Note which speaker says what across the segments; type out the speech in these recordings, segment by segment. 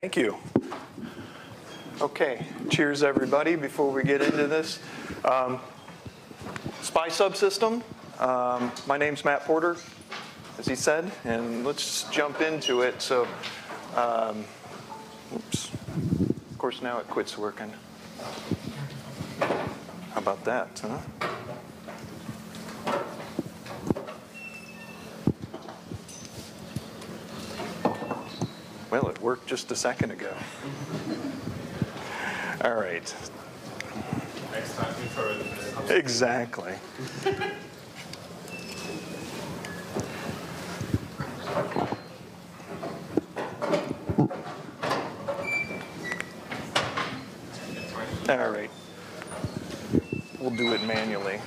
Speaker 1: Thank you. Okay, cheers everybody before we get into this. Um, SPI subsystem. Um, my name's Matt Porter, as he said, and let's jump into it. So, um, oops. Of course, now it quits working. How about that, huh? Well, it worked just a second ago. All right.
Speaker 2: Next time, this.
Speaker 1: Exactly. All right. We'll do it manually.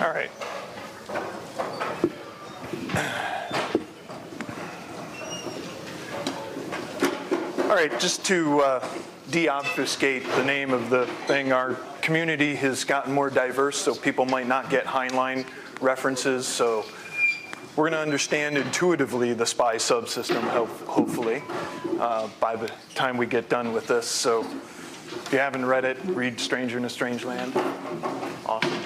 Speaker 1: All right. All right, just to uh, de-obfuscate the name of the thing, our community has gotten more diverse, so people might not get Heinlein references. So we're going to understand intuitively the SPI subsystem, ho- hopefully, uh, by the time we get done with this. So if you haven't read it, read Stranger in a Strange Land. Awesome.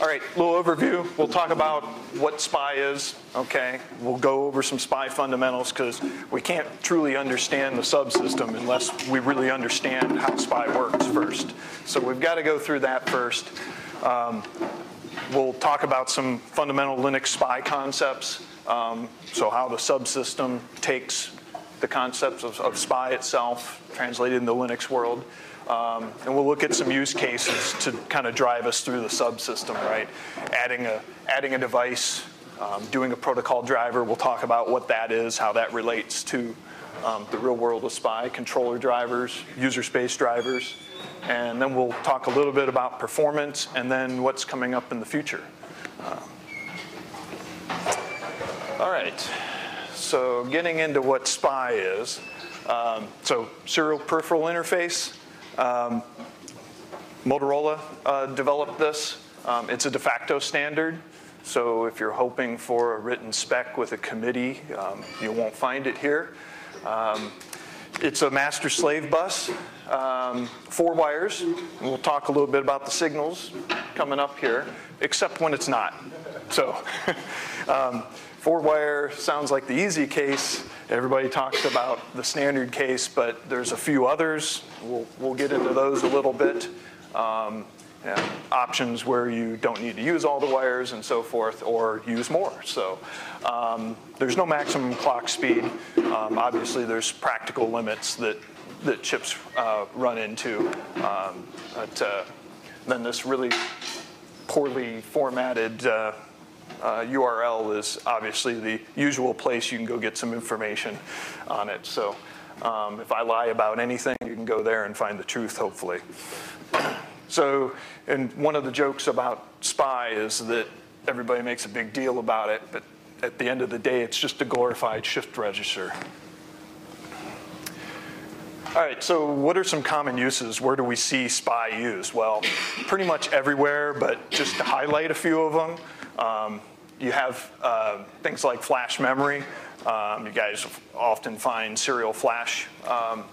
Speaker 1: All right, little overview. We'll talk about what SPI is, okay? We'll go over some SPI fundamentals because we can't truly understand the subsystem unless we really understand how SPI works first. So we've got to go through that first. Um, we'll talk about some fundamental Linux SPI concepts. Um, so how the subsystem takes the concepts of, of SPI itself, translated in the Linux world. Um, and we'll look at some use cases to kind of drive us through the subsystem, right? Adding a, adding a device, um, doing a protocol driver, we'll talk about what that is, how that relates to um, the real world of SPI, controller drivers, user space drivers, and then we'll talk a little bit about performance and then what's coming up in the future. Uh, all right, so getting into what SPI is. Um, so serial peripheral interface, um, Motorola uh, developed this. Um, it's a de facto standard. So if you're hoping for a written spec with a committee, um, you won't find it here. Um, it's a master slave bus, um, four wires. We'll talk a little bit about the signals coming up here, except when it's not. So um, four wire sounds like the easy case. Everybody talks about the standard case, but there's a few others. We'll, we'll get into those a little bit. Um, options where you don't need to use all the wires and so forth, or use more. So um, there's no maximum clock speed. Um, obviously, there's practical limits that that chips uh, run into. Um, but uh, then this really poorly formatted uh, uh, URL is obviously the usual place you can go get some information on it. So um, if I lie about anything, you can go there and find the truth, hopefully. So, and one of the jokes about SPI is that everybody makes a big deal about it, but at the end of the day, it's just a glorified shift register. All right, so what are some common uses? Where do we see SPI used? Well, pretty much everywhere, but just to highlight a few of them, um, you have uh, things like flash memory. Um, you guys often find serial flash um,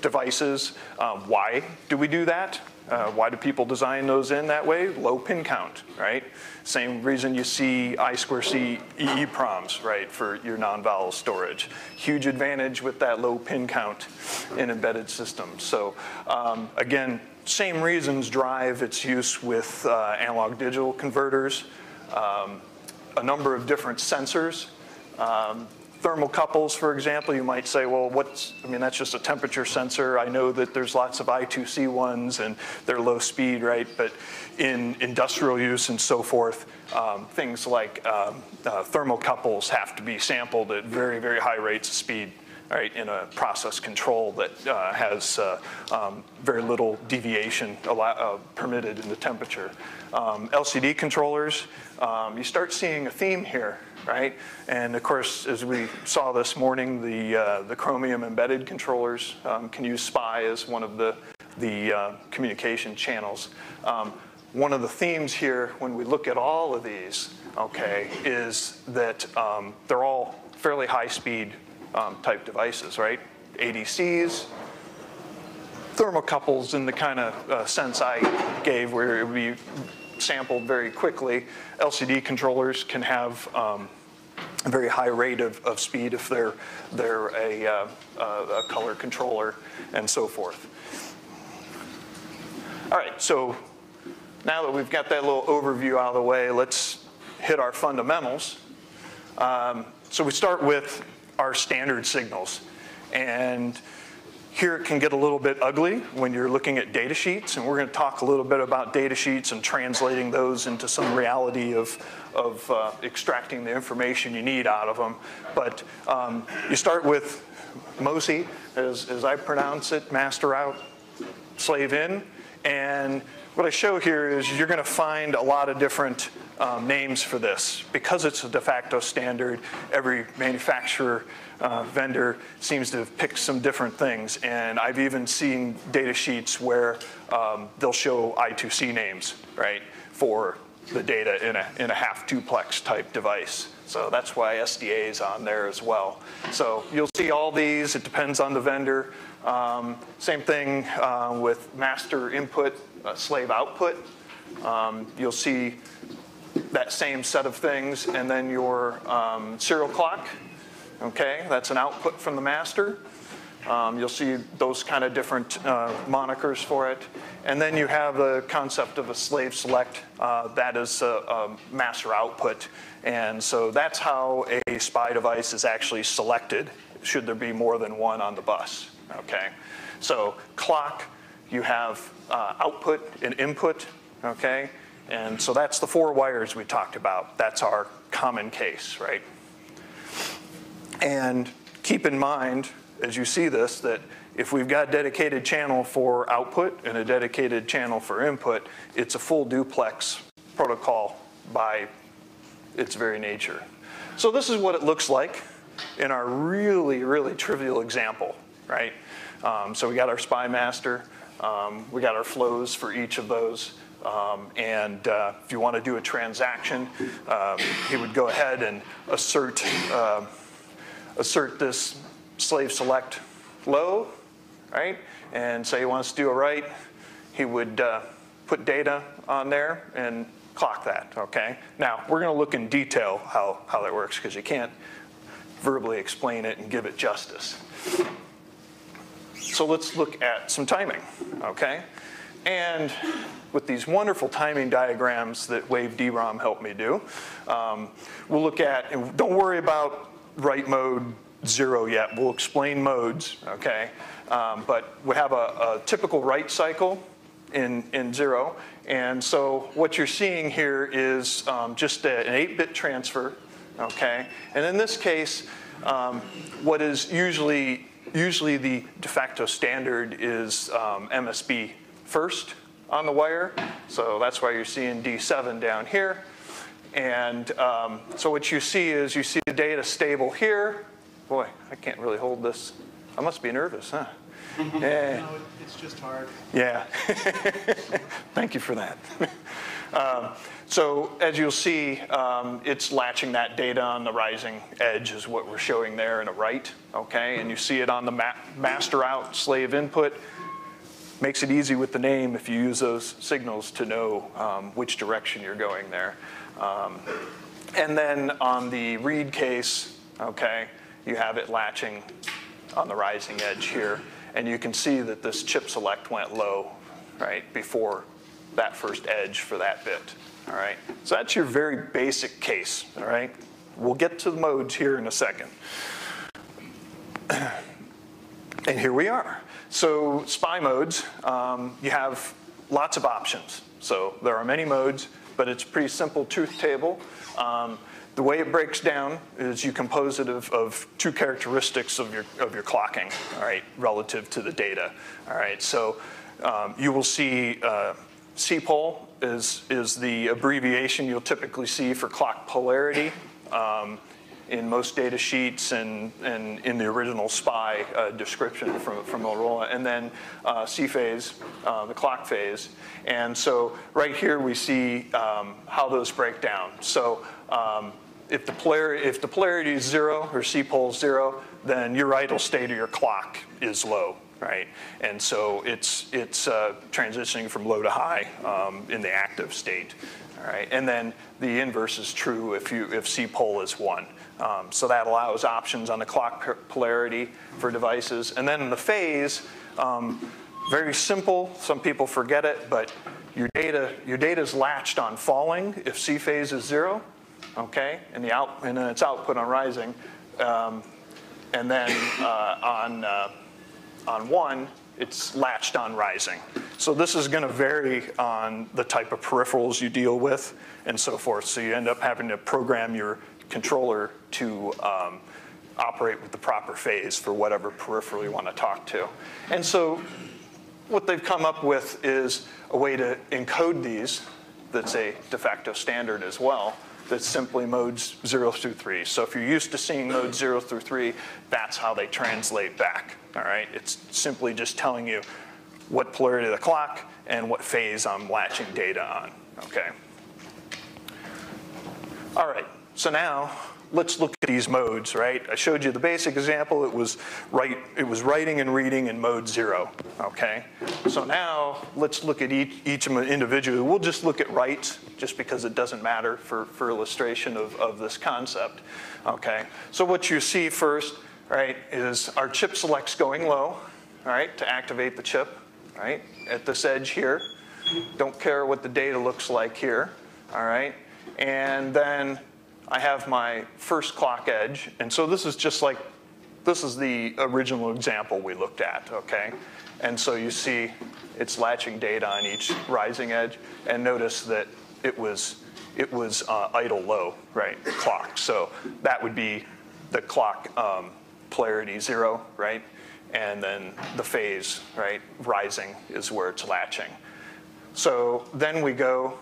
Speaker 1: devices. Um, why do we do that? Uh, why do people design those in that way? Low pin count, right? Same reason you see I2C EEPROMs, right, for your non-volatile storage. Huge advantage with that low pin count in embedded systems. So um, again, same reasons drive its use with uh, analog digital converters. Um, a number of different sensors. Um, thermocouples, for example, you might say, well, what's, I mean, that's just a temperature sensor. I know that there's lots of I2C ones and they're low speed, right? But in industrial use and so forth, um, things like um, uh, thermocouples have to be sampled at very, very high rates of speed. Right, in a process control that uh, has uh, um, very little deviation allow, uh, permitted in the temperature. Um, LCD controllers, um, you start seeing a theme here, right? And of course, as we saw this morning, the, uh, the Chromium embedded controllers um, can use SPI as one of the, the uh, communication channels. Um, one of the themes here, when we look at all of these, okay, is that um, they're all fairly high-speed um, type devices, right? ADCs, thermocouples in the kind of uh, sense I gave where it would be sampled very quickly. LCD controllers can have um, a very high rate of, of speed if they're, they're a, uh, a color controller and so forth. All right, so now that we've got that little overview out of the way, let's hit our fundamentals. Um, so we start with our standard signals. And here it can get a little bit ugly when you're looking at data sheets, and we're going to talk a little bit about data sheets and translating those into some reality of, of uh, extracting the information you need out of them. But um, you start with MOSI, as, as I pronounce it, master out, slave in, and what I show here is you're going to find a lot of different um, names for this. Because it's a de facto standard, every manufacturer uh, vendor seems to have picked some different things. And I've even seen data sheets where um, they'll show I2C names, right, for the data in a, in a half duplex type device. So that's why SDA is on there as well. So you'll see all these. It depends on the vendor. Um, same thing uh, with master input, slave output. Um, you'll see that same set of things, and then your um, serial clock. Okay, that's an output from the master. Um, you'll see those kind of different uh, monikers for it. And then you have the concept of a slave select. Uh, that is a, a, master output. And so that's how a SPI device is actually selected, should there be more than one on the bus. Okay, so clock, you have uh, output and input. Okay, and so that's the four wires we talked about. That's our common case, right? And keep in mind, as you see this, that if we've got a dedicated channel for output and a dedicated channel for input, it's a full duplex protocol by its very nature. So this is what it looks like in our really, really trivial example, right? Um, so we got our SPI master, um, we got our flows for each of those. Um, and uh, if you want to do a transaction, um, he would go ahead and assert, uh, assert this slave select low, right? And say he wants to do a write. He would uh, put data on there and clock that, okay? Now, we're going to look in detail how, how that works because you can't verbally explain it and give it justice. So let's look at some timing, okay? And with these wonderful timing diagrams that WaveDrom helped me do, um, we'll look at, and don't worry about write mode zero yet. We'll explain modes, okay? Um, but we have a, a typical write cycle in, in zero. And so what you're seeing here is um, just a, an 8-bit transfer, okay? And in this case, um, what is usually, usually the de facto standard is um, MSB first on the wire. So that's why you're seeing D7 down here. And um, so what you see is you see the data stable here. Boy, I can't really hold this. I must be nervous, huh?
Speaker 3: yeah. No, it's just hard.
Speaker 1: Yeah. Thank you for that. um, so as you'll see, um, it's latching that data on the rising edge is what we're showing there in a write, okay? And you see it on the ma master out slave input makes it easy with the name if you use those signals to know um, which direction you're going there. Um, and then on the read case, okay, you have it latching on the rising edge here. And you can see that this chip select went low, right, before that first edge for that bit, all right? So that's your very basic case, all right? We'll get to the modes here in a second. And here we are. So SPI modes, um, you have lots of options. So there are many modes, but it's a pretty simple truth table. Um, the way it breaks down is you compose it of, of, two characteristics of your, of your clocking, all right, relative to the data. All right, so um, you will see uh, CPOL is, is the abbreviation you'll typically see for clock polarity. Um, in most data sheets and, and in the original SPI uh, description from, from Motorola. And then uh, C phase, uh, the clock phase. And so right here we see um, how those break down. So um, if the polarity, if the polarity is zero or CPOL is zero, then your idle state of your clock is low, right? And so it's, it's uh, transitioning from low to high um, in the active state, all right? And then the inverse is true if, you, if CPOL is one. Um, so that allows options on the clock polarity for devices. And then in the phase, um, very simple, some people forget it, but your data, your data is latched on falling if C phase is zero, okay? And, the out, and then it's output on rising. Um, and then uh, on, uh, on one, it's latched on rising. So this is going to vary on the type of peripherals you deal with and so forth. So you end up having to program your controller to um, operate with the proper phase for whatever peripheral you want to talk to. And so what they've come up with is a way to encode these that's a de facto standard as well that's simply modes 0 through 3. So if you're used to seeing modes 0 through 3, that's how they translate back, all right? It's simply just telling you what polarity of the clock and what phase I'm latching data on, okay? All right, so now let's look at these modes, right? I showed you the basic example. It was, write, it was writing and reading in mode zero, okay? So now let's look at each, each of them individually. We'll just look at writes just because it doesn't matter for, for illustration of, of this concept, okay? So what you see first, right, is our chip selects going low, all right, to activate the chip, right, at this edge here. Don't care what the data looks like here, all right? And then I have my first clock edge. And so this is just like, this is the original example we looked at, okay? And so you see it's latching data on each rising edge. And notice that it was, it was uh, idle low, right, clock. So that would be the clock um, polarity zero, right? And then the phase, right, rising is where it's latching. So then we go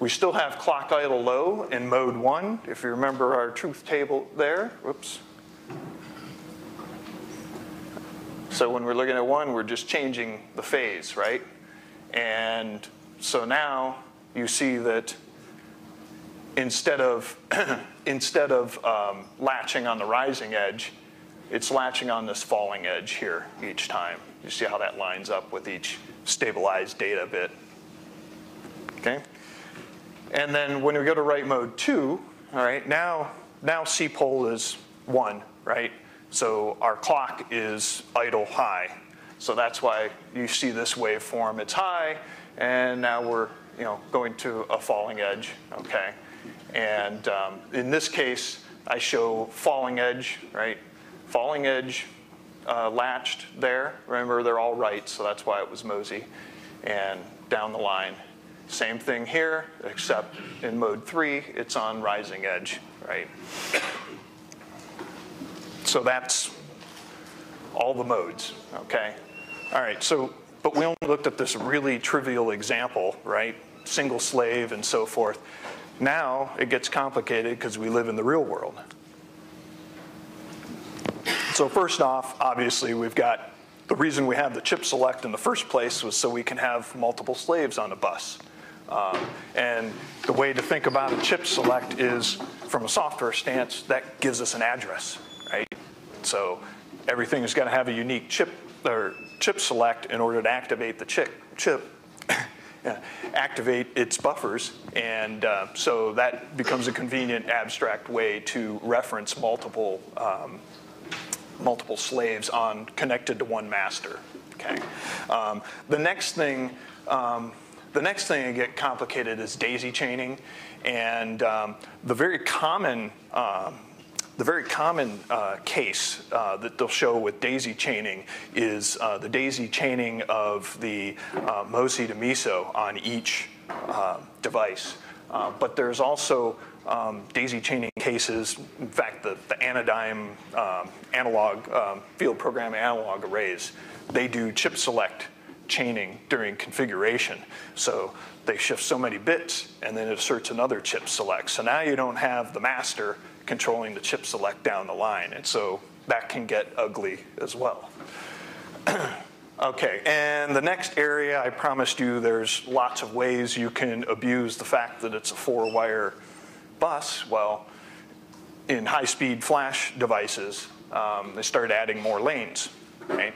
Speaker 1: we still have clock idle low in mode one, if you remember our truth table there. Whoops. So when we're looking at one, we're just changing the phase, right? And so now you see that instead of, instead of um, latching on the rising edge, it's latching on this falling edge here each time. You see how that lines up with each stabilized data bit. Okay? And then when we go to write mode two, all right, now, now CPOL is one, right? So our clock is idle high. So that's why you see this waveform. It's high, and now we're you know, going to a falling edge, okay? And um, in this case, I show falling edge, right? Falling edge uh, latched there. Remember, they're all right, so that's why it was MOSI. And down the line, same thing here, except in mode three, it's on rising edge, right? So that's all the modes, okay? All right, so, but we only looked at this really trivial example, right? Single slave and so forth. Now it gets complicated because we live in the real world. So first off, obviously we've got the reason we have the chip select in the first place was so we can have multiple slaves on a bus. Um, and the way to think about a chip select is from a software stance, that gives us an address, right? So everything is going to have a unique chip or chip select in order to activate the chip, chip activate its buffers. And uh, so that becomes a convenient abstract way to reference multiple, um, multiple slaves on connected to one master. Okay. Um, the next thing um, the next thing that get complicated is daisy chaining. And um, the very common uh, the very common uh, case uh, that they'll show with daisy chaining is uh, the daisy chaining of the uh, MOSI to MISO on each uh, device. Uh, but there's also um, daisy chaining cases, in fact, the, the Anadigm um, analog, um, field program analog arrays, they do chip select chaining during configuration. So they shift so many bits and then it asserts another chip select. So now you don't have the master controlling the chip select down the line. And so that can get ugly as well. okay, and the next area, I promised you there's lots of ways you can abuse the fact that it's a four wire bus. Well, in high-speed flash devices, um, they started adding more lanes, right?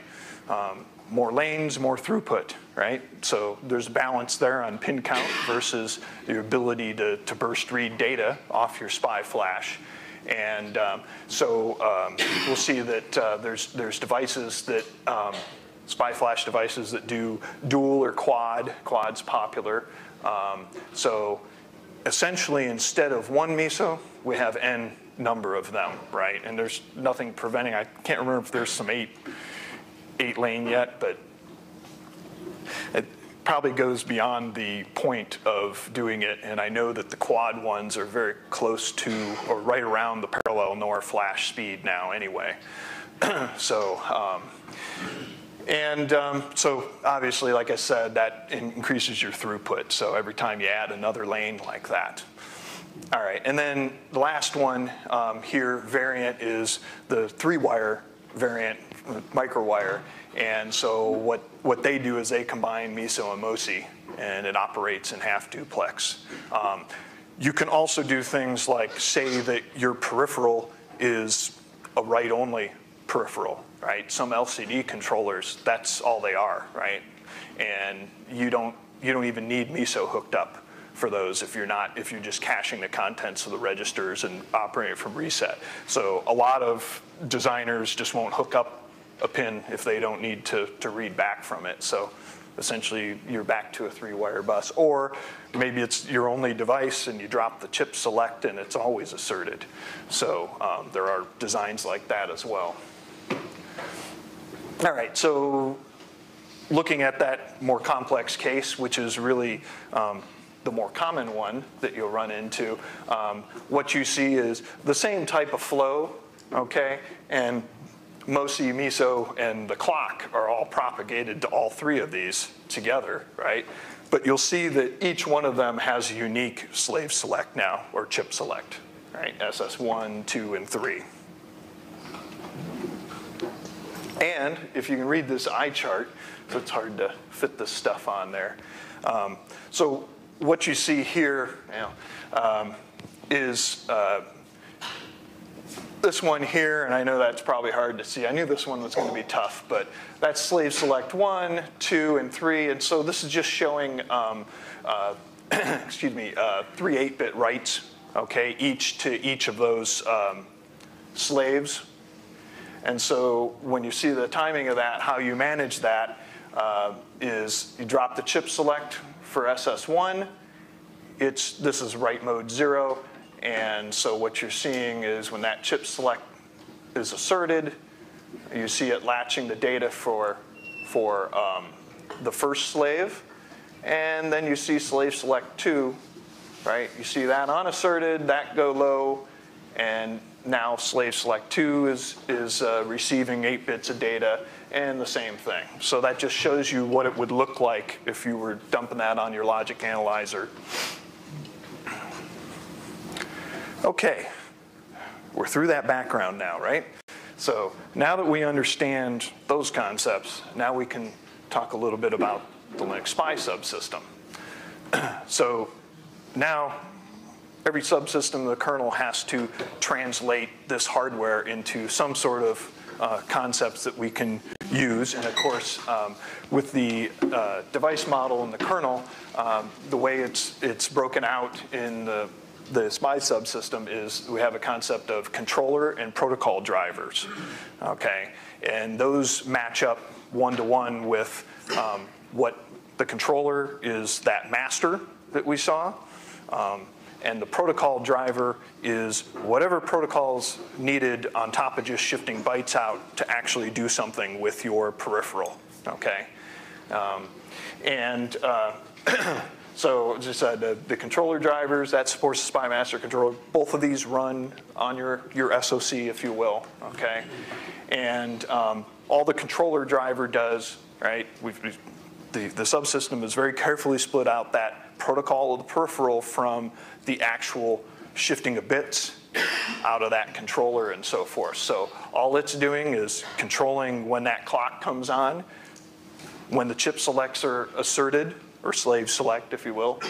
Speaker 1: Um, more lanes, more throughput, right? So there's a balance there on pin count versus your ability to, to burst read data off your SPI flash. And um, so um, we'll see that uh, there's, there's devices that, um, SPI flash devices that do dual or quad, quad's popular. Um, so essentially instead of one MISO, we have N number of them, right? And there's nothing preventing, I can't remember if there's some eight, eight lane yet, but it probably goes beyond the point of doing it. And I know that the quad ones are very close to or right around the parallel NOR flash speed now anyway. so, um, and um, so obviously, like I said, that increases your throughput. So every time you add another lane like that. All right, and then the last one um, here, variant, is the three-wire variant, microwire. And so what, what they do is they combine MISO and MOSI, and it operates in half duplex. Um, you can also do things like say that your peripheral is a write-only peripheral, right? Some LCD controllers, that's all they are, right? And you don't, you don't even need MISO hooked up for those if you're not, if you're just caching the contents of the registers and operating from reset. So a lot of designers just won't hook up a pin if they don't need to, to read back from it. So essentially you're back to a three wire bus. Or maybe it's your only device and you drop the chip select and it's always asserted. So um, there are designs like that as well. All right, so looking at that more complex case, which is really um, the more common one that you'll run into, um, what you see is the same type of flow, okay? And MOSI, MISO, and the clock are all propagated to all three of these together, right? But you'll see that each one of them has a unique slave select now, or chip select, right? SS1, 2, and 3. And if you can read this eye chart, so it's hard to fit this stuff on there. Um, so what you see here you know, um, is uh, this one here, and I know that's probably hard to see. I knew this one was going to be tough, but that's slave select one, two, and three. And so this is just showing, um, uh, excuse me, uh, three 8-bit writes, okay, each to each of those um, slaves. And so when you see the timing of that, how you manage that uh, is you drop the chip select for SS1. It's, this is write mode zero. And so what you're seeing is when that chip select is asserted, you see it latching the data for, for um, the first slave. And then you see slave select two, right? You see that unasserted, that go low, and now slave select two is, is uh, receiving eight bits of data and the same thing. So that just shows you what it would look like if you were dumping that on your logic analyzer Okay, we're through that background now, right? So now that we understand those concepts, now we can talk a little bit about the Linux SPI subsystem. so now every subsystem, the kernel has to translate this hardware into some sort of uh, concepts that we can use. And of course, um, with the uh, device model and the kernel, um, the way it's, it's broken out in the the SPI subsystem is we have a concept of controller and protocol drivers, okay? And those match up one-to-one with um, what the controller is that master that we saw, um, and the protocol driver is whatever protocols needed on top of just shifting bytes out to actually do something with your peripheral, okay? Um, and uh, So as I said, the, the, controller drivers, that supports the SPI master controller. Both of these run on your, your SOC, if you will, okay? And um, all the controller driver does, right, we've, we've, the, the subsystem is very carefully split out that protocol of the peripheral from the actual shifting of bits out of that controller and so forth. So all it's doing is controlling when that clock comes on, when the chip selects are asserted, or slave select, if you will,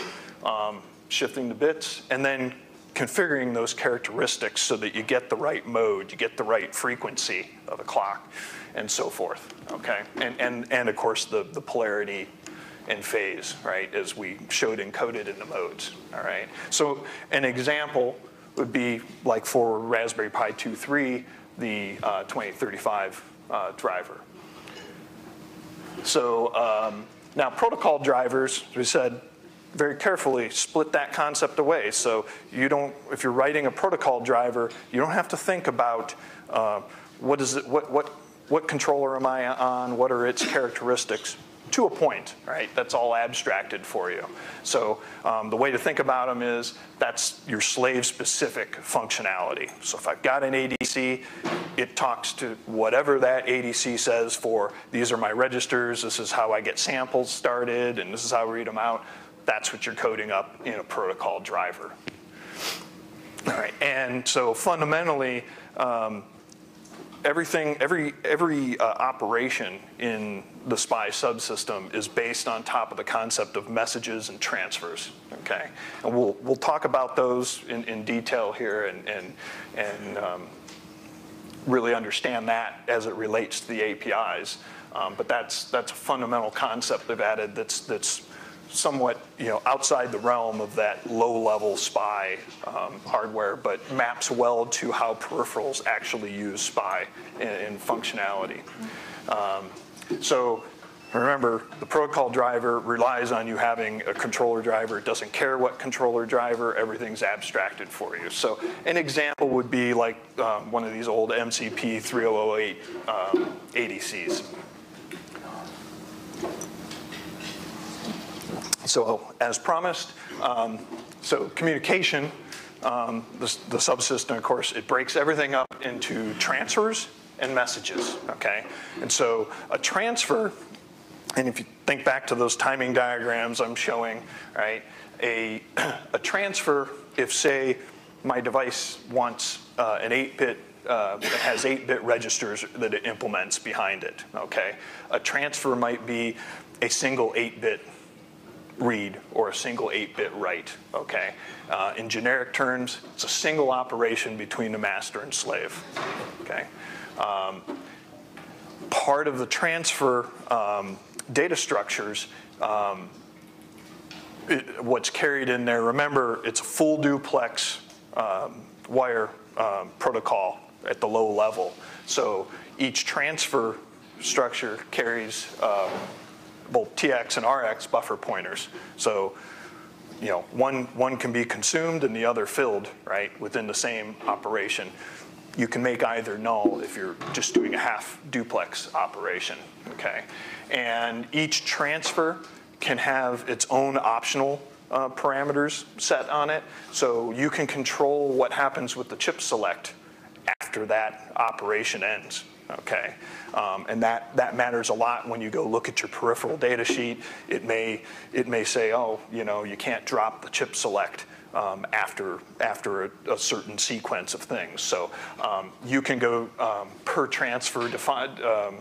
Speaker 1: um, shifting the bits, and then configuring those characteristics so that you get the right mode, you get the right frequency of the clock, and so forth, okay? And, and, and of course, the, the polarity and phase, right, as we showed encoded in the modes, all right? So an example would be like for Raspberry Pi 2.3, the uh, 2835 uh, driver. So um, now protocol drivers, we said, very carefully split that concept away. So you don't, if you're writing a protocol driver, you don't have to think about uh, what is it, what, what, what controller am I on, what are its characteristics to a point, right? That's all abstracted for you. So um, the way to think about them is that's your slave-specific functionality. So if I've got an ADC, it talks to whatever that ADC says for these are my registers, this is how I get samples started, and this is how I read them out. That's what you're coding up in a protocol driver. All right, and so fundamentally, um, everything, every, every uh, operation in the SPI subsystem is based on top of the concept of messages and transfers, okay? And we'll, we'll talk about those in, in detail here and, and, and um, really understand that as it relates to the APIs. Um, but that's, that's a fundamental concept they've added that's, that's somewhat you know, outside the realm of that low-level SPI um, hardware, but maps well to how peripherals actually use SPI in, in functionality. Um, so remember, the protocol driver relies on you having a controller driver. It doesn't care what controller driver, everything's abstracted for you. So an example would be like um, one of these old MCP 3008 um, ADCs. So as promised, um, so communication, um, the, the, subsystem, of course, it breaks everything up into transfers and messages, okay? And so a transfer, and if you think back to those timing diagrams I'm showing, right, a, a transfer, if say my device wants uh, an 8-bit uh, has 8-bit registers that it implements behind it, okay? A transfer might be a single 8-bit read or a single 8-bit write, okay? Uh, in generic terms, it's a single operation between the master and slave, okay? Um, part of the transfer um, data structures, um, it, what's carried in there, remember, it's a full duplex um, wire um, protocol at the low level. So each transfer structure carries um, both TX and RX buffer pointers. So, you know, one, one can be consumed and the other filled, right, within the same operation. You can make either null if you're just doing a half duplex operation, okay? And each transfer can have its own optional uh, parameters set on it. So you can control what happens with the chip select after that operation ends okay? Um, and that, that matters a lot when you go look at your peripheral data sheet. It may, it may say, oh, you know, you can't drop the chip select um, after, after a, a, certain sequence of things. So um, you can go um, per transfer define, um,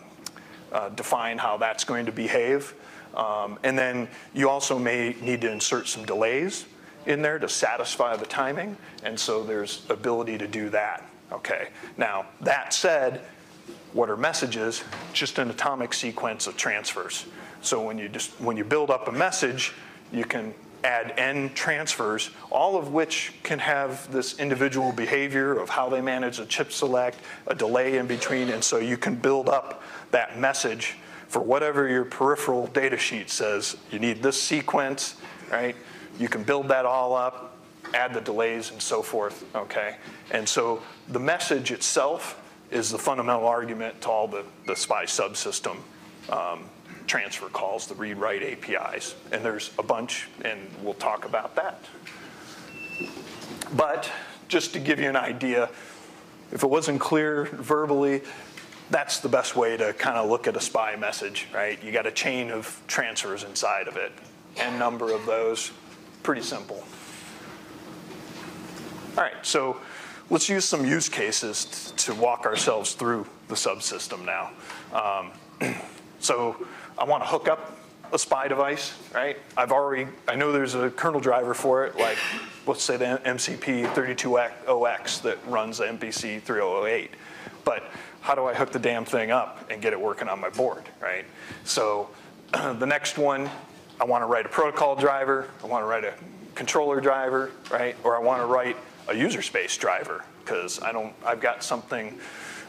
Speaker 1: uh, define how that's going to behave. Um, and then you also may need to insert some delays in there to satisfy the timing. And so there's ability to do that. Okay. Now, that said, what are messages? Just an atomic sequence of transfers. So when you just when you build up a message, you can add n transfers, all of which can have this individual behavior of how they manage a chip select, a delay in between, and so you can build up that message for whatever your peripheral data sheet says. You need this sequence, right? You can build that all up, add the delays and so forth, okay? And so the message itself is the fundamental argument to all the, the SPI subsystem um, transfer calls, the read-write APIs. And there's a bunch, and we'll talk about that. But just to give you an idea, if it wasn't clear verbally, that's the best way to kind of look at a SPI message, right? You got a chain of transfers inside of it, n number of those, pretty simple. All right, so Let's use some use cases to walk ourselves through the subsystem now. Um, so I want to hook up a SPI device, right? I've already, I know there's a kernel driver for it, like, let's say the MCP320x that runs the MCP 3008. But how do I hook the damn thing up and get it working on my board, right? So the next one, I want to write a protocol driver, I want to write a controller driver, right? Or I want to write a user space driver because I don't, I've got something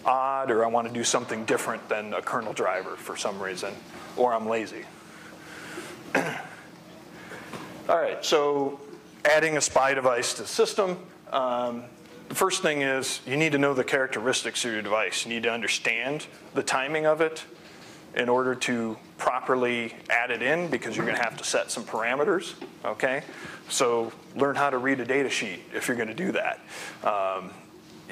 Speaker 1: odd or I want to do something different than a kernel driver for some reason, or I'm lazy. All right, so adding a SPI device to the system. Um, the first thing is you need to know the characteristics of your device. You need to understand the timing of it in order to properly add it in because you're going to have to set some parameters, okay? So learn how to read a data sheet if you're going to do that. Um,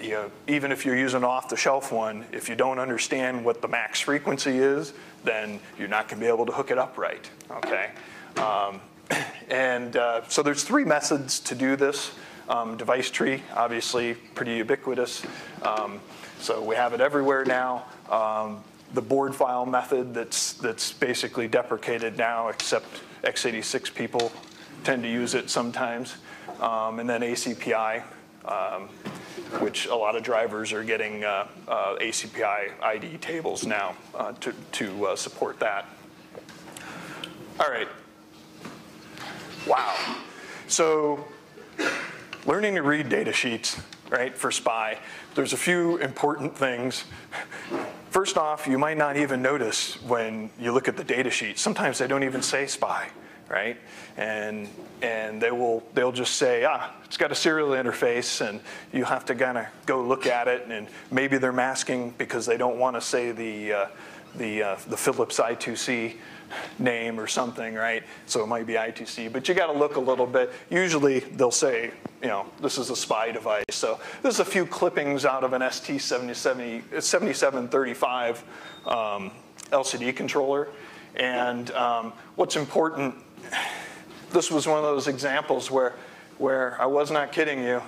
Speaker 1: you know, even if you're using off-the-shelf one, if you don't understand what the max frequency is, then you're not going to be able to hook it up right, okay? Um, and uh, so there's three methods to do this. Um, device tree, obviously pretty ubiquitous. Um, so we have it everywhere now. Um, the board file method that's, that's basically deprecated now, except x86 people tend to use it sometimes. Um, and then ACPI, um, which a lot of drivers are getting uh, uh, ACPI ID tables now uh, to, to uh, support that. All right. Wow. So learning to read data sheets, right, for SPI, there's a few important things. First off, you might not even notice when you look at the data sheet. Sometimes they don't even say SPI, right? And, and they will, they'll just say, ah, it's got a serial interface and you have to kind of go look at it and maybe they're masking because they don't want to say the, uh, the, uh, the Philips I2C name or something, right? So it might be I2C, but you got to look a little bit. Usually they'll say, you know, this is a SPI device. So this is a few clippings out of an ST7735 um, LCD controller. And um, what's important this was one of those examples where, where I was not kidding you.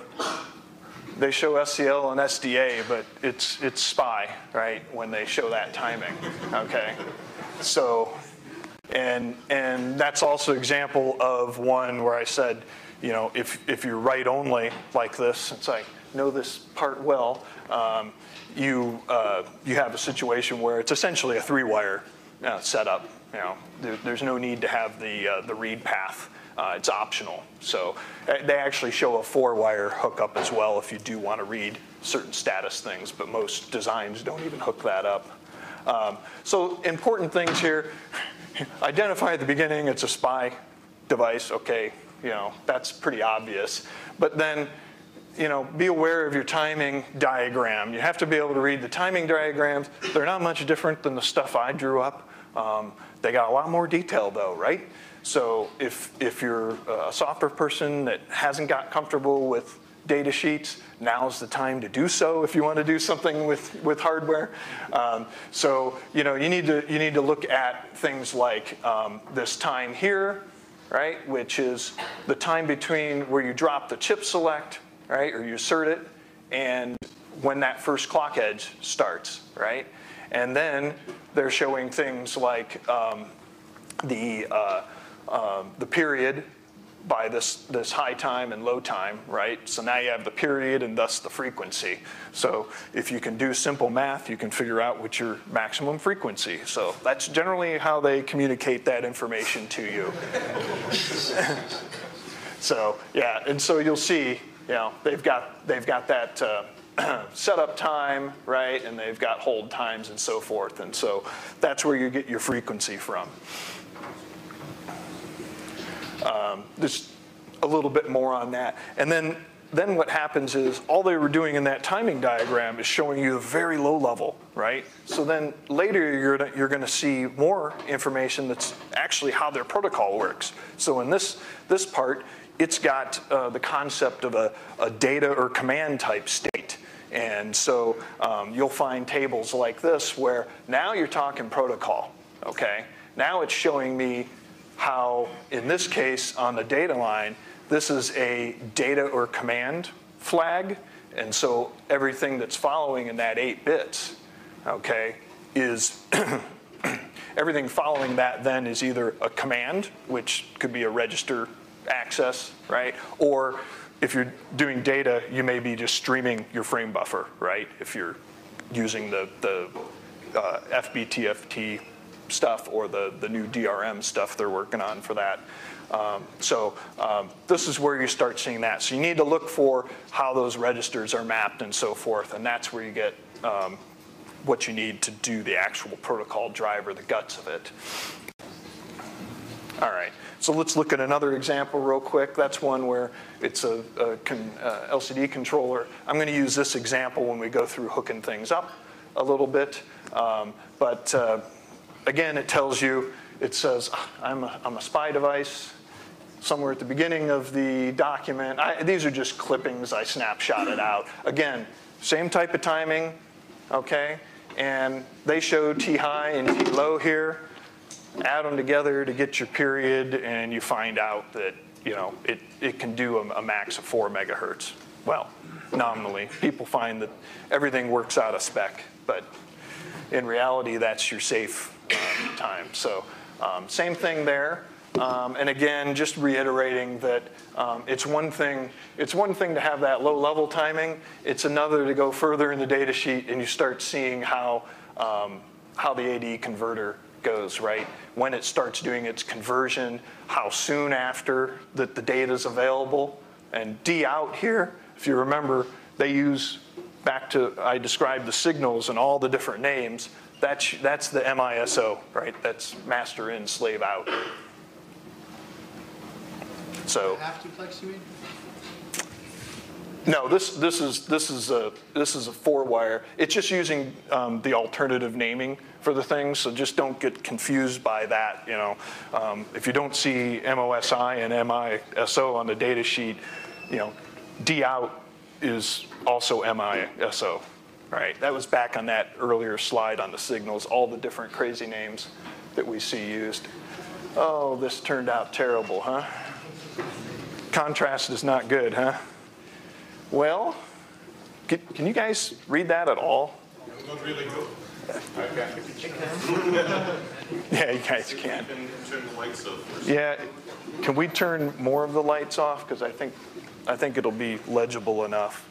Speaker 1: They show SCL and SDA, but it's, it's SPI, right, when they show that timing, okay? So, and, and that's also example of one where I said, you know, if, if you write only like this, it's like, know this part well, um, you, uh, you have a situation where it's essentially a three-wire uh, setup, you know, there, there's no need to have the, uh, the read path. Uh, it's optional. So uh, they actually show a four-wire hookup as well if you do want to read certain status things, but most designs don't even hook that up. Um, so important things here, identify at the beginning it's a SPI device, okay, you know, that's pretty obvious. But then, you know, be aware of your timing diagram. You have to be able to read the timing diagrams. They're not much different than the stuff I drew up. Um, they got a lot more detail though, right? So if, if you're a software person that hasn't got comfortable with data sheets, now's the time to do so if you want to do something with, with hardware. Um, so you know you need to you need to look at things like um, this time here, right, which is the time between where you drop the chip select, right, or you assert it, and when that first clock edge starts, right. And then they're showing things like um, the, uh, uh, the period by this, this high time and low time, right? So now you have the period and thus the frequency. So if you can do simple math, you can figure out what your maximum frequency. So that's generally how they communicate that information to you. so yeah, and so you'll see, you know, they've got, they've got that uh, setup time, right? And they've got hold times and so forth. And so that's where you get your frequency from. Um, just a little bit more on that. And then, then what happens is all they were doing in that timing diagram is showing you a very low level, right? So then later you're gonna, you're gonna see more information that's actually how their protocol works. So in this, this part, it's got uh, the concept of a, a data or command type state. And so um, you'll find tables like this where now you're talking protocol, okay? Now it's showing me how, in this case, on the data line, this is a data or command flag. And so everything that's following in that eight bits, okay, is everything following that then is either a command, which could be a register access, right? Or if you're doing data, you may be just streaming your frame buffer, right? If you're using the, the uh, FBTFT stuff or the, the new DRM stuff they're working on for that. Um, so um, this is where you start seeing that. So you need to look for how those registers are mapped and so forth, and that's where you get um, what you need to do the actual protocol driver, the guts of it. All right, so let's look at another example real quick. That's one where it's a, a con, uh, LCD controller. I'm going to use this example when we go through hooking things up a little bit. Um, but uh, again, it tells you, it says, ah, I'm a, I'm a SPI device. Somewhere at the beginning of the document, I, these are just clippings I snapshotted out. Again, same type of timing, okay? And they show T high and T low here add them together to get your period, and you find out that you know it, it can do a, a max of four megahertz. Well, nominally, people find that everything works out of spec, but in reality, that's your safe time. So um, same thing there. Um, and again, just reiterating that um, it's one thing. It's one thing to have that low-level timing. It's another to go further in the data sheet and you start seeing how um, how the AD converter goes, right? When it starts doing its conversion, how soon after that the data is available. And D out here, if you remember, they use back to I described the signals and all the different names. That's that's the MISO, right? That's master in, slave out. So
Speaker 3: Half duplex, you mean?
Speaker 1: no, this this is this is a this is a four wire. It's just using um, the alternative naming for the things, so just don't get confused by that. You know, um, if you don't see MOSI and MISO on the data sheet, you know, D out is also MISO, right? That was back on that earlier slide on the signals, all the different crazy names that we see used. Oh, this turned out terrible, huh? Contrast is not good, huh? Well, can, you guys read that at all?
Speaker 2: Not really good.
Speaker 1: Yeah, you guys can. Yeah, can we turn more of the lights off? Because I think, I think it'll be legible enough.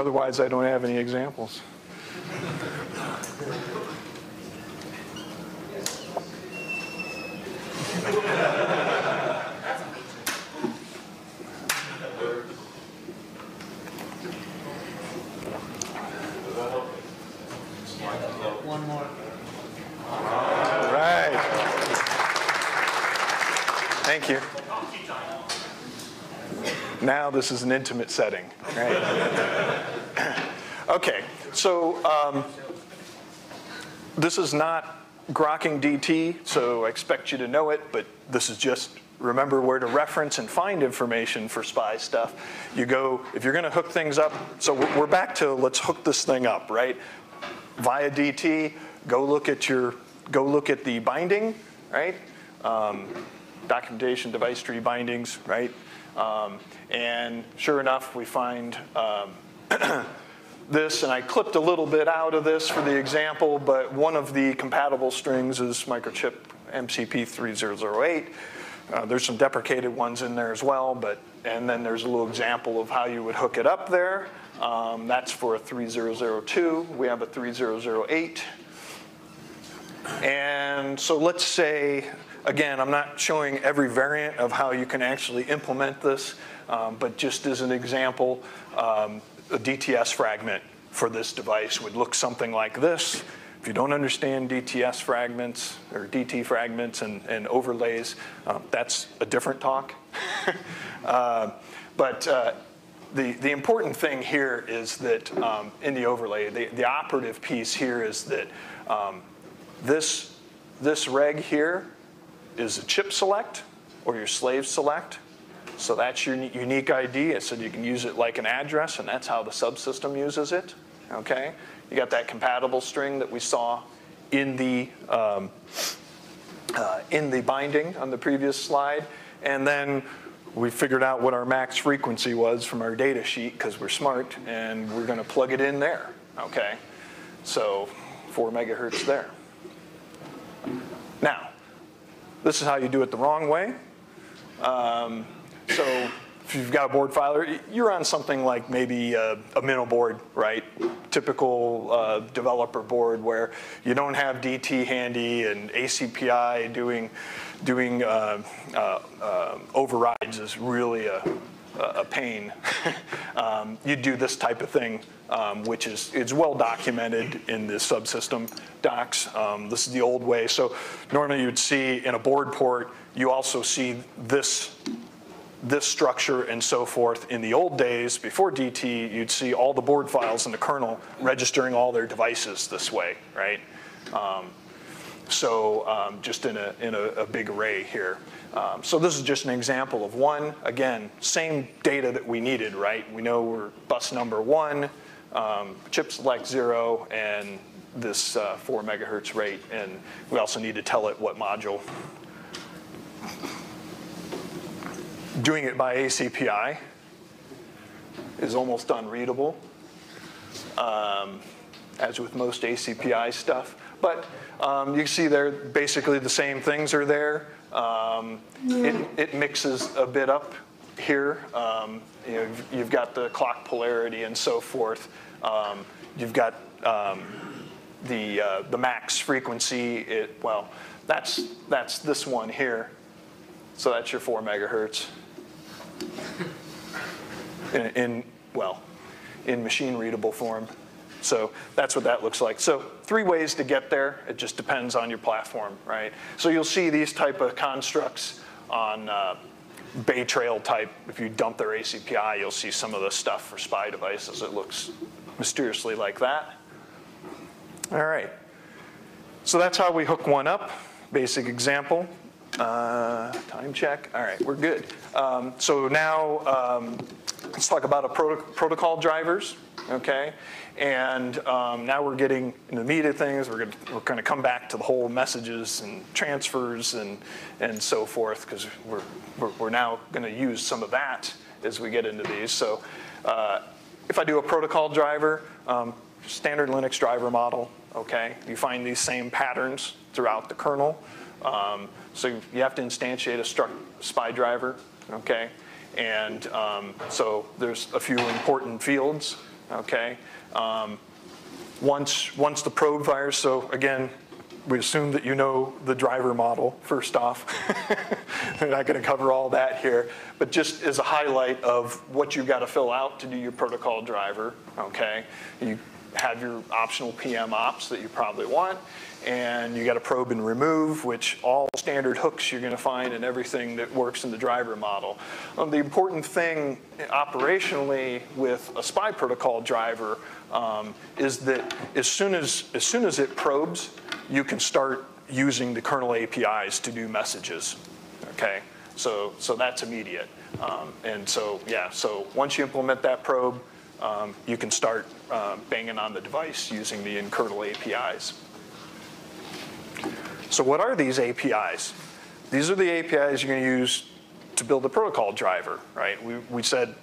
Speaker 1: Otherwise, I don't have any examples.
Speaker 3: One more.
Speaker 1: All right. Thank you. Now this is an intimate setting, right? Okay, so um, this is not grokking DT, so I expect you to know it, but this is just remember where to reference and find information for SPI stuff. You go, if you're gonna hook things up, so we're back to let's hook this thing up, right? Via DT, go look at your, go look at the binding, right? Um, documentation, device tree bindings, right? Um, and sure enough, we find um, this, and I clipped a little bit out of this for the example, but one of the compatible strings is microchip MCP3008. Uh, there's some deprecated ones in there as well, but and then there's a little example of how you would hook it up there. Um, that's for a 3002. We have a 3008. And so let's say, again, I'm not showing every variant of how you can actually implement this, um, but just as an example, um, a DTS fragment for this device would look something like this. If you don't understand DTS fragments or DT fragments and, and overlays, um, that's a different talk. uh, but uh, the, the important thing here is that um, in the overlay, the, the operative piece here is that um, this, this reg here is a chip select or your slave select. So that's your unique ID. So you can use it like an address, and that's how the subsystem uses it. Okay? You got that compatible string that we saw in the, um, uh, in the binding on the previous slide. And then we figured out what our max frequency was from our data sheet because we're smart, and we're going to plug it in there. Okay? So 4 megahertz there. Now, this is how you do it the wrong way. Um, so if you've got a board filer, you're on something like maybe a, a MinnowBoard, right? Typical uh, developer board where you don't have DT handy and ACPI doing, doing uh, uh, uh, overrides is really a, a pain. um, you do this type of thing, um, which is it's well documented in the subsystem docs. Um, this is the old way. So normally you'd see in a board port, you also see this this structure and so forth. In the old days, before DT, you'd see all the board files in the kernel registering all their devices this way, right? Um, so um, just in, a, in a, a big array here. Um, so this is just an example of one. Again, same data that we needed, right? We know we're bus number one, um, chip select zero, and this uh, four megahertz rate. And we also need to tell it what module doing it by ACPI is almost unreadable, um, as with most ACPI stuff. But um, you see there, basically the same things are there. Um, it, it, mixes a bit up here. Um, you know, you've, you've, got the clock polarity and so forth. Um, you've got um, the, uh, the max frequency. It, well, that's, that's this one here. So that's your four megahertz in, in, well, in machine readable form. So that's what that looks like. So three ways to get there. It just depends on your platform, right? So you'll see these type of constructs on uh, Bay Trail type. If you dump their ACPI, you'll see some of the stuff for SPI devices. It looks mysteriously like that. All right. So that's how we hook one up. Basic example. Uh, time check. All right, we're good. Um, so now um, let's talk about a proto protocol drivers, okay? And um, now we're getting into the meat of things. We're going we're to come back to the whole messages and transfers and, and so forth because we're, we're, we're, now going to use some of that as we get into these. So uh, if I do a protocol driver, um, standard Linux driver model, okay? You find these same patterns throughout the kernel. Um, so you have to instantiate a struct SPI driver, okay? And um, so there's a few important fields, okay? Um, once, once the probe fires, so again, we assume that you know the driver model first off. We're not going to cover all that here, but just as a highlight of what you've got to fill out to do your protocol driver, okay? You have your optional PM ops that you probably want, and you got a probe and remove, which all standard hooks you're going to find in everything that works in the driver model. Um, the important thing operationally with a SPI protocol driver um, is that as soon as, as soon as it probes, you can start using the kernel APIs to do messages, okay? So, so that's immediate. Um, and so, yeah, so once you implement that probe, um, you can start uh, banging on the device using the in-kernel APIs. So what are these APIs? These are the APIs you're going to use to build a protocol driver, right? We, we said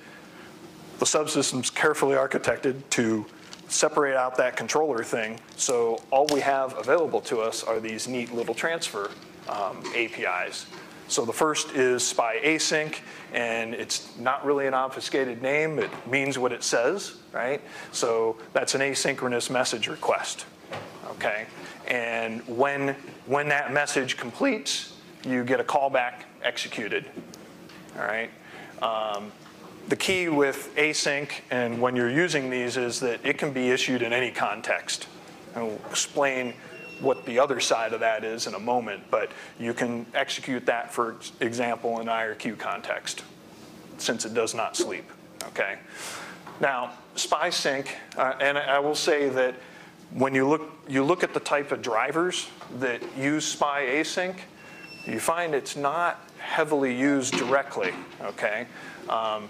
Speaker 1: the subsystem's carefully architected to separate out that controller thing. So all we have available to us are these neat little transfer um, APIs. So the first is SPI async, and it's not really an obfuscated name. It means what it says, right? So that's an asynchronous message request, okay? And when, when that message completes, you get a callback executed, all right? Um, the key with async and when you're using these is that it can be issued in any context. And we'll explain what the other side of that is in a moment, but you can execute that, for example, in IRQ context, since it does not sleep, okay? Now, SPI sync, uh, and I will say that when you look, you look at the type of drivers that use SPI async, you find it's not heavily used directly, okay? Um,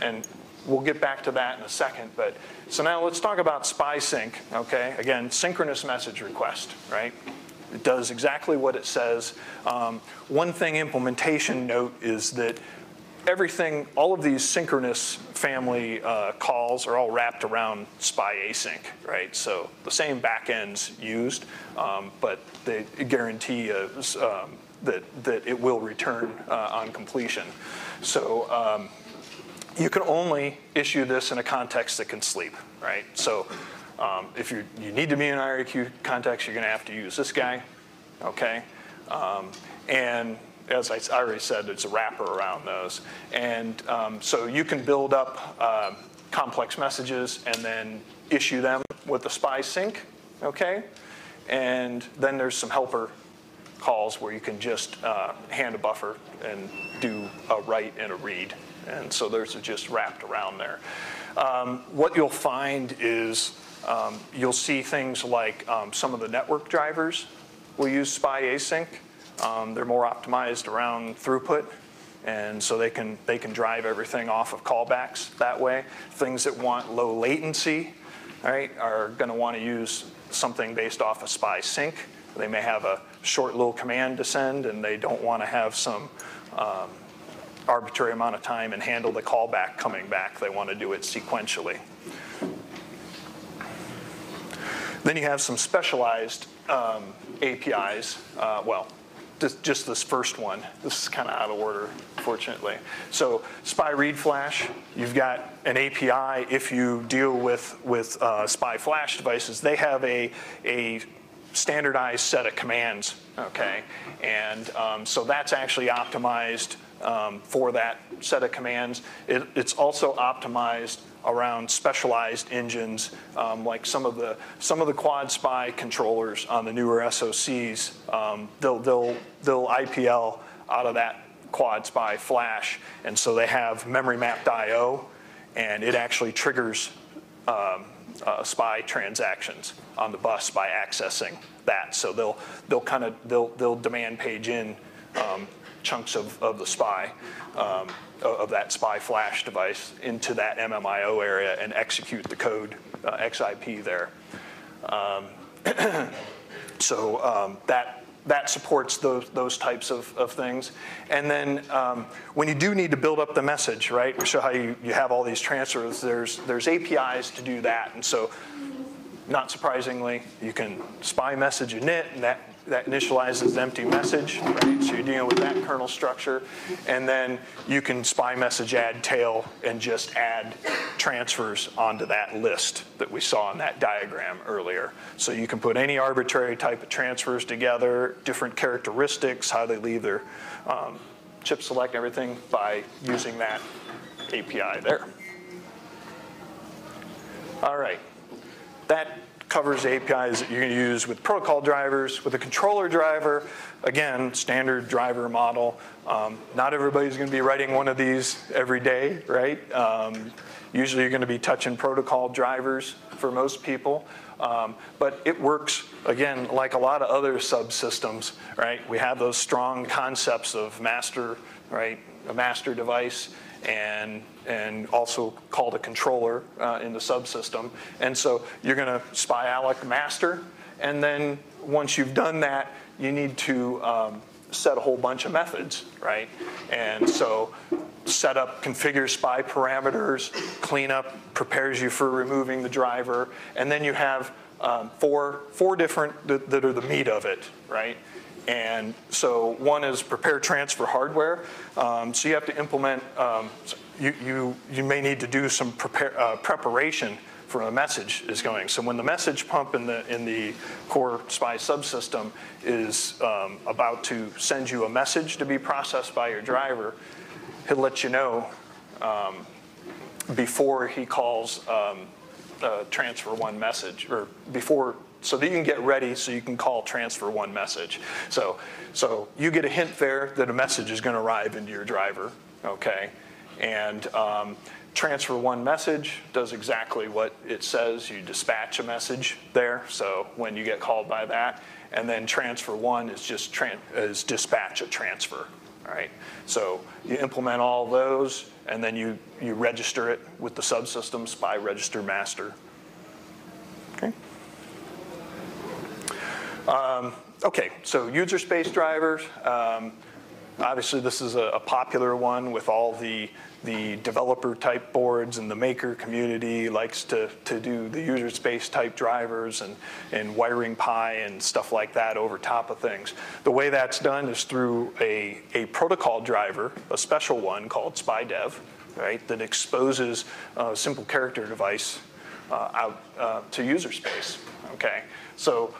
Speaker 1: and we'll get back to that in a second, but so now let's talk about SPI sync, okay? Again, synchronous message request, right? It does exactly what it says. Um, one thing implementation note is that everything, all of these synchronous family uh, calls are all wrapped around SPI async, right? So the same backends used, um, but they guarantee uh, s- um, that, that it will return uh, on completion. So um, you can only issue this in a context that can sleep, right? So um, if you you need to be in an IRQ context, you're going to have to use this guy, okay? Um, and as I already said, it's a wrapper around those. And um, so you can build up um, complex messages and then issue them with the SPI sync, okay? And then there's some helper calls where you can just uh, hand a buffer and do a write and a read. And so those are just wrapped around there. Um, what you'll find is um, you'll see things like um, some of the network drivers will use SPI async. Um, they're more optimized around throughput. And so they can, they can drive everything off of callbacks that way. Things that want low latency, right, are going to want to use something based off of SPI sync. They may have a short little command to send, and they don't want to have some um, arbitrary amount of time and handle the callback coming back. They want to do it sequentially. Then you have some specialized um, APIs. Uh, well, just, just this first one. This is kind of out of order, fortunately. So SPI read flash, you've got an API. If you deal with, with uh, SPI flash devices, they have a, a standardized set of commands, okay? And um, so that's actually optimized um, for that set of commands. It, it's also optimized around specialized engines, um, like some of the some of the quad SPI controllers on the newer SoCs. Um, they'll they'll they'll IPL out of that quad SPI flash, and so they have memory mapped I/O, and it actually triggers um, uh, SPI transactions on the bus by accessing that. So they'll they'll kind of they'll they'll demand page in um, chunks of, of the SPI um, of that SPI flash device into that MMIO area and execute the code uh, XIP there. Um, so um, that that supports those those types of, of things. And then um, when you do need to build up the message, right? We show how you, you have all these transfers. There's there's APIs to do that, and so not surprisingly, you can SPI message init, and that, that initializes the empty message, right? So you're dealing with that kernel structure. And then you can SPI message add tail and just add transfers onto that list that we saw in that diagram earlier. So you can put any arbitrary type of transfers together, different characteristics, how they leave their um, chip select, everything by using that API there. All right. That covers APIs that you're going to use with protocol drivers. With a controller driver, again, standard driver model. Um, not everybody's going to be writing one of these every day, right? Um, usually you're going to be touching protocol drivers for most people. Um, but it works, again, like a lot of other subsystems, right? We have those strong concepts of master, right? A master device and, and also called a controller uh, in the subsystem. And so you're going to SPI alloc master, and then once you've done that, you need to um, set a whole bunch of methods, right? And so set up configure SPI parameters, cleanup, prepares you for removing the driver, and then you have um, four, four different that, that are the meat of it, right? And so one is prepare transfer hardware. Um, so you have to implement, um, you, you, you may need to do some prepare, uh, preparation for a message is going. So when the message pump in the, in the core SPI subsystem is um, about to send you a message to be processed by your driver, he'll let you know um, before he calls uh, transfer one message or before so that you can get ready so you can call transfer one message. So, so you get a hint there that a message is going to arrive into your driver, okay? And um, transfer one message does exactly what it says. You dispatch a message there. So when you get called by that, and then transfer one is just tran- is dispatch a transfer. Right. So you implement all those, and then you you register it with the subsystem SPI register master. Um, okay, so user space drivers. Um, Obviously, this is a, a popular one with all the, the developer type boards and the maker community likes to, to do the user space type drivers and, and WiringPi and stuff like that over top of things. The way that's done is through a, a protocol driver, a special one called spidev, right, that exposes a simple character device uh, out uh, to user space. Okay, so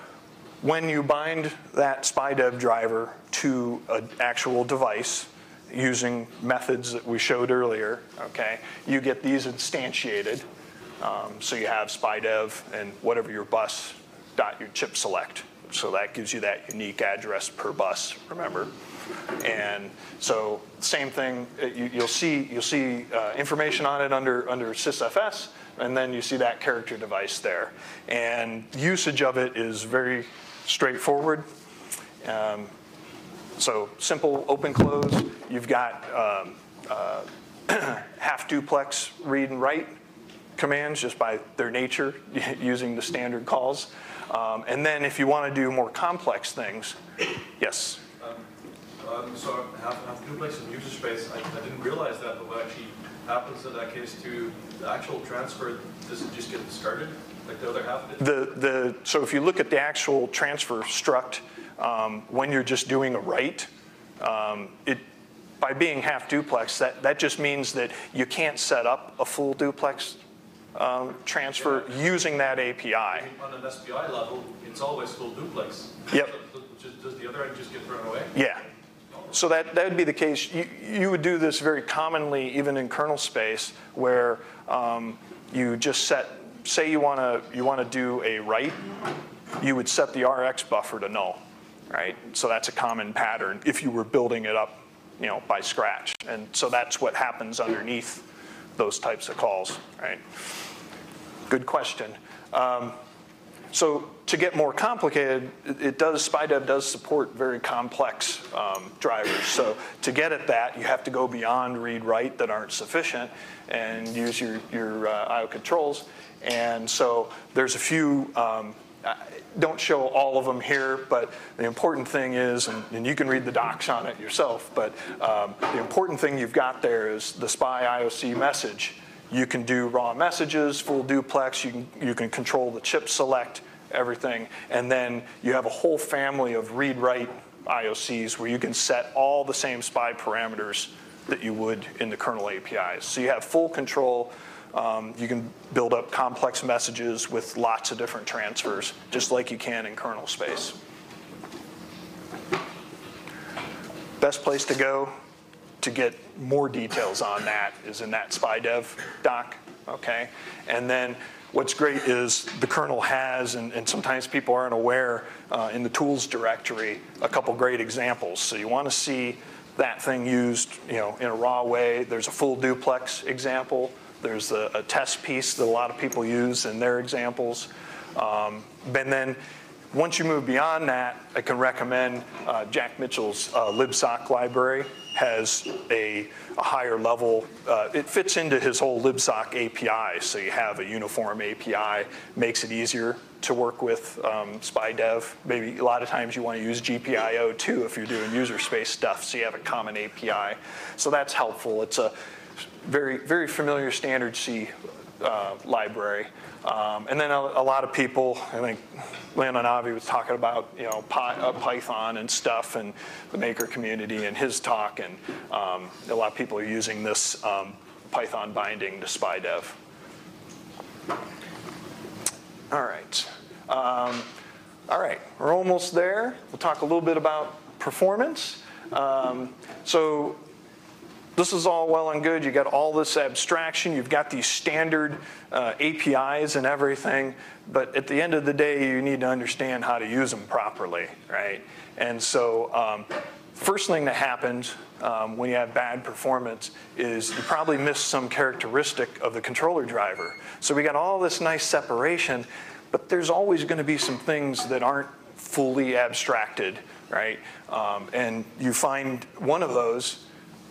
Speaker 1: when you bind that spidev driver to an actual device using methods that we showed earlier, okay, you get these instantiated. Um, so you have spidev and whatever your bus dot your chip select. So that gives you that unique address per bus, remember? And so same thing, uh, you, will see, you'll see uh, information on it under, under sysfs, and then you see that character device there. And usage of it is very straightforward. Um, so simple open close. You've got um, uh, half duplex read and write commands just by their nature using the standard calls. Um, and then if you want to do more complex things, yes.
Speaker 4: Um, so half, half duplex in user space, I, I didn't realize that, but what actually happens in that case to the actual transfer, does it just get discarded? Like the other half of it?
Speaker 1: The, the, so if you look at the actual transfer struct, um, when you're just doing a write, um, it, by being half duplex, that, that just means that you can't set up a full duplex um, transfer
Speaker 4: Yeah.
Speaker 1: using that API.
Speaker 4: On an SPI level, it's always full duplex.
Speaker 1: Yep.
Speaker 4: So, Does, does the other end just get thrown away?
Speaker 1: Yeah. So that, that would be the case. You, you would do this very commonly even in kernel space where um, you just set, say you want to you want to do a write, you would set the RX buffer to null, right? So that's a common pattern if you were building it up, you know, by scratch. And so that's what happens underneath those types of calls, right? Good question. Um, so to get more complicated, it does, spidev does support very complex um, drivers. So to get at that, you have to go beyond read-write that aren't sufficient and use your, your uh, IO controls. And so there's a few, um, don't show all of them here, but the important thing is, and, and you can read the docs on it yourself, but um, the important thing you've got there is the SPI IOC message. You can do raw messages, full duplex, you can, you can control the chip select, everything, and then you have a whole family of read-write IOCs where you can set all the same SPI parameters that you would in the kernel APIs. So you have full control. Um, you can build up complex messages with lots of different transfers, just like you can in kernel space. Best place to go to get more details on that is in that spidev doc, okay? And then what's great is the kernel has, and, and sometimes people aren't aware, uh, in the tools directory, a couple great examples. So you want to see that thing used, you know, in a raw way. There's a full duplex example. There's a, a test piece that a lot of people use in their examples. Um, and then once you move beyond that, I can recommend uh, Jack Mitchell's uh, libsoc library has a, a higher level. Uh, it fits into his whole libsoc API, so you have a uniform API, makes it easier to work with um, spidev. Maybe a lot of times you want to use GPIO too if you're doing user space stuff, so you have a common API. So that's helpful. It's a very, very familiar standard C uh, library. Um, and then a, a, lot of people, I think Leon Anavi was talking about, you know, Py, uh, Python and stuff and the maker community and his talk. And um, a lot of people are using this um, Python binding to spidev. All right. Um, all right, we're almost there. We'll talk a little bit about performance. Um, so this is all well and good. You got all this abstraction. You've got these standard uh, APIs and everything. But at the end of the day, you need to understand how to use them properly, right? And so, um, first thing that happens um, when you have bad performance is you probably miss some characteristic of the controller driver. So we got all this nice separation, but there's always going to be some things that aren't fully abstracted, right? Um, and you find one of those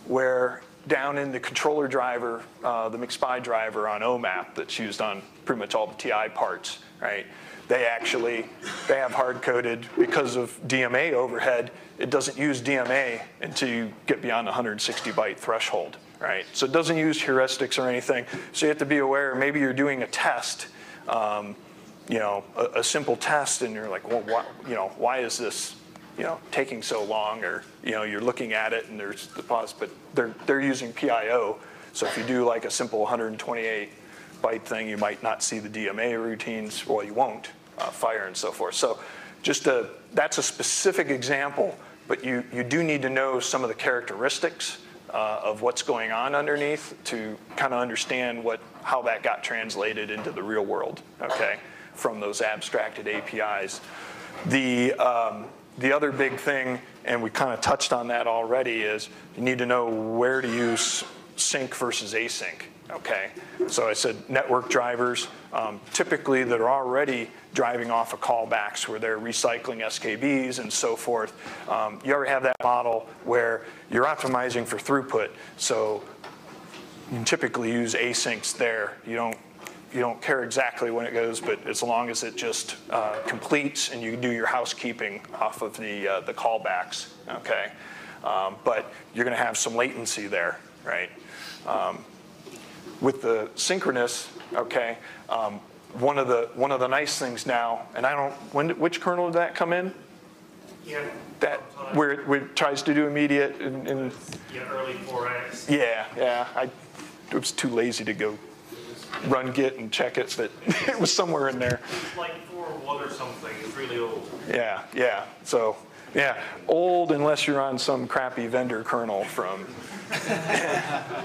Speaker 1: where down in the controller driver, uh, the McSPI driver on OMAP that's used on pretty much all the TI parts, right? They actually, they have hard-coded, because of DMA overhead, it doesn't use DMA until you get beyond the 160 byte threshold, right? So it doesn't use heuristics or anything. So you have to be aware, maybe you're doing a test, um, you know, a, a simple test, and you're like, well, why, you know, why is this, you know, taking so long? Or, you know, you're looking at it and there's the pause, but they're, they're using PIO. So if you do like a simple 128 byte thing, you might not see the DMA routines, well, you won't, uh, fire and so forth. So just a, that's a specific example, but you, you do need to know some of the characteristics uh, of what's going on underneath to kind of understand what, how that got translated into the real world, okay, from those abstracted APIs. The, um, the other big thing, and we kind of touched on that already, is you need to know where to use sync versus async. Okay, so I said network drivers, um, typically that are already driving off of callbacks where they're recycling SKBs and so forth. Um, you already have that model where you're optimizing for throughput, so you typically use asyncs there. You don't you don't care exactly when it goes, but as long as it just uh, completes and you do your housekeeping off of the uh, the callbacks, okay. Um, but you're going to have some latency there, right? Um, with the synchronous, okay, um, one of the one of the nice things now, and I don't, when which kernel did that come in?
Speaker 5: Yeah.
Speaker 1: That where it, where it tries to do immediate and, and
Speaker 5: Yeah, early 4X.
Speaker 1: yeah, yeah, I was too lazy to go run git and check it, that it was somewhere in there.
Speaker 5: It's like 4.1 or something. It's really old.
Speaker 1: Yeah, yeah. So, yeah, old unless you're on some crappy vendor kernel from.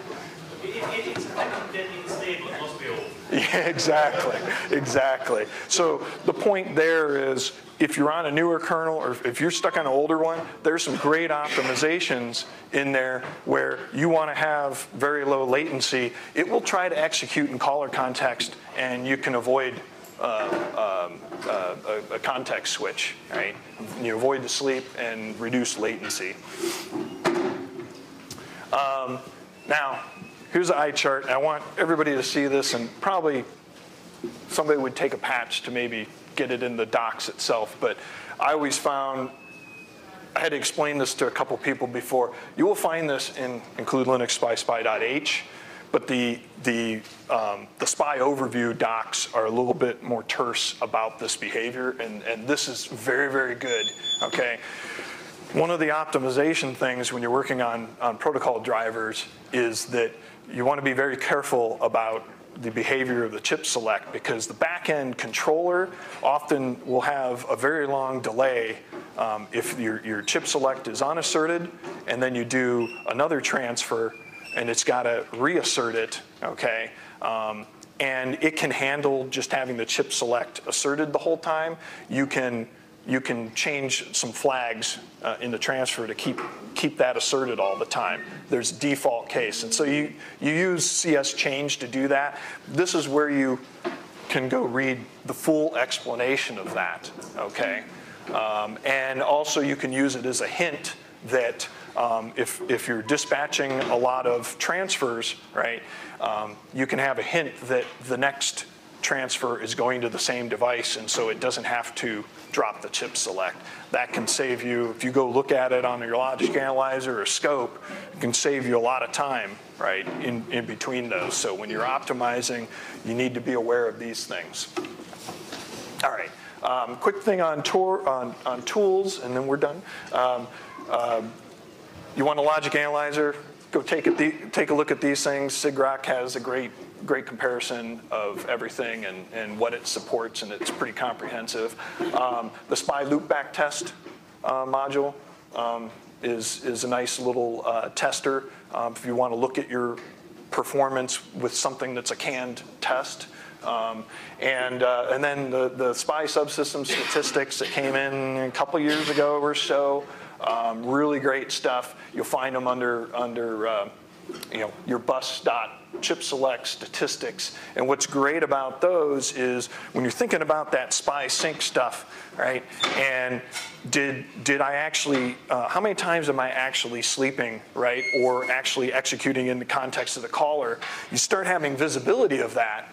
Speaker 5: It, it, it's kind of dead unstable. It must be.
Speaker 1: Yeah, exactly, exactly. So the point there is, if you're on a newer kernel or if you're stuck on an older one, there's some great optimizations in there where you want to have very low latency. It will try to execute in caller context, and you can avoid uh, um, uh, a, context switch, right? You avoid the sleep and reduce latency. Um, now, here's an eye chart. I want everybody to see this, and probably somebody would take a patch to maybe get it in the docs itself. But I always found, I had to explain this to a couple people before. You will find this in include Linux spi spi.h, but the, the, um, the SPI overview docs are a little bit more terse about this behavior, and, and this is very, very good, okay? One of the optimization things when you're working on, on protocol drivers is that you want to be very careful about the behavior of the chip select because the back-end controller often will have a very long delay um, if your, your chip select is unasserted and then you do another transfer and it's got to reassert it, okay? Um, and it can handle just having the chip select asserted the whole time. You can you can change some flags uh, in the transfer to keep, keep that asserted all the time. There's default case. And so you, you use CS change to do that. This is where you can go read the full explanation of that, okay? Um, and also you can use it as a hint that um, if, if you're dispatching a lot of transfers, right, um, you can have a hint that the next transfer is going to the same device, and so it doesn't have to drop the chip select. That can save you, if you go look at it on your logic analyzer or scope, it can save you a lot of time, right, in, in between those. So when you're optimizing, you need to be aware of these things. All right, um, quick thing on, tour, on, on tools, and then we're done. Um, uh, you want a logic analyzer? Go take a, take a look at these things. sigrok has a great great comparison of everything and, and what it supports, and it's pretty comprehensive. Um, the SPI loopback test uh, module um, is, is a nice little uh, tester um, if you want to look at your performance with something that's a canned test. Um, and, uh, and then the, the SPI subsystem statistics that came in a couple years ago or so, um, really great stuff. You'll find them under, under uh, you know, your bus dot chip select statistics. And what's great about those is when you're thinking about that SPI sync stuff, right? And did did I actually? Uh, how many times am I actually sleeping, right, or actually executing in the context of the caller? You start having visibility of that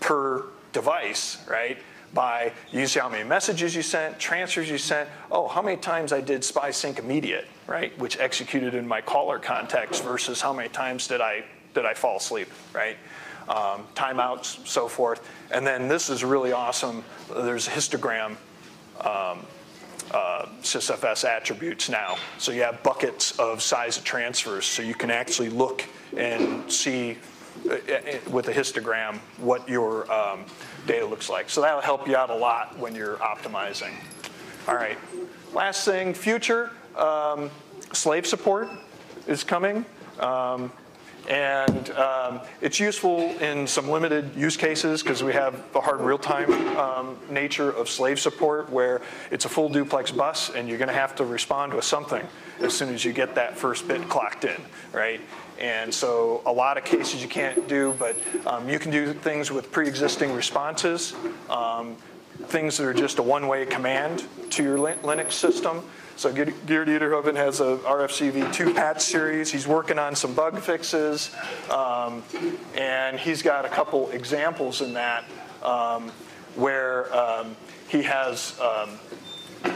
Speaker 1: per device, right? By you see how many messages you sent, transfers you sent. Oh, how many times I did SPI sync immediate, right, which executed in my caller context versus how many times did I did I fall asleep, right? Um, timeouts, so forth. And then this is really awesome. There's a histogram um, uh, SysFS attributes now. So you have buckets of size of transfers, so you can actually look and see uh, uh, with a histogram what your um, data looks like. So that'll help you out a lot when you're optimizing. All right, last thing, future, um, slave support is coming. Um, and um, it's useful in some limited use cases because we have the hard real-time um, nature of slave support where it's a full duplex bus and you're going to have to respond with something as soon as you get that first bit clocked in, right? And so a lot of cases you can't do, but um, you can do things with pre-existing responses, um, things that are just a one-way command to your Linux system. So Geert Uytterhoeven has a RFCV2 patch series. He's working on some bug fixes, um, and he's got a couple examples in that um, where um, he has um,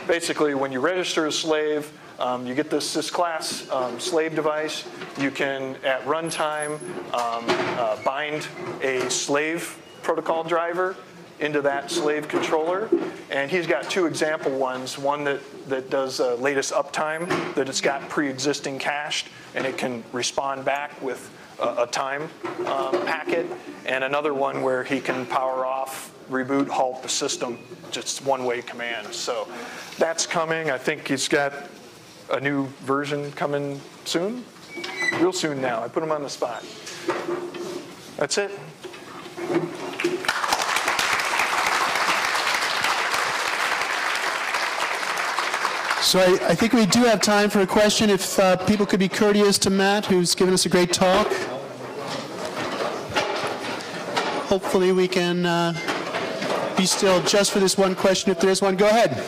Speaker 1: basically when you register a slave, um, you get this sysclass um, slave device. You can, at runtime, um, uh, bind a slave protocol driver into that slave controller. And he's got two example ones, one that, that does uh, latest uptime, that it's got pre-existing cached, and it can respond back with a, a time um, packet, and another one where he can power off, reboot, halt the system, just one-way command. So that's coming. I think he's got a new version coming soon, real soon now. I put him on the spot. That's it.
Speaker 6: So I, I think we do have time for a question. If uh, people could be courteous to Matt, who's given us a great talk. Hopefully we can uh, be still just for this one question if there is one. Go ahead.